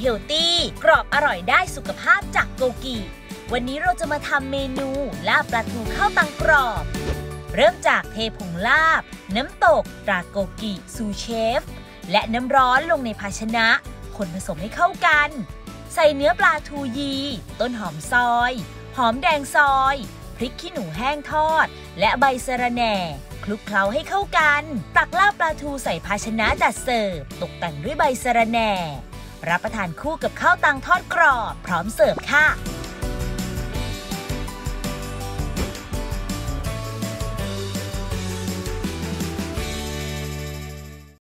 healthy กรอบอร่อยได้สุขภาพจากโกกิวันนี้เราจะมาทำเมนูลาบปลาทูข้าวตังกรอบ เริ่มจากเทผงลาบ น้ำตกตราโกกิซูเชฟ และน้ำร้อนลงในภาชนะ คนผสมให้เข้ากัน ใส่เนื้อปลาทูยี ต้นหอมซอย หอมแดงซอย พริกขี้หนูแห้งทอด และใบสะระแหน่ คลุกเคล้าให้เข้ากัน ตักลาบปลาทูใส่ภาชนะจัดเสิร์ฟ ตกแต่งด้วยใบสะระแหน่ รับประทานคู่กับข้าวตังทอดกรอบ พร้อมเสิร์ฟค่ะ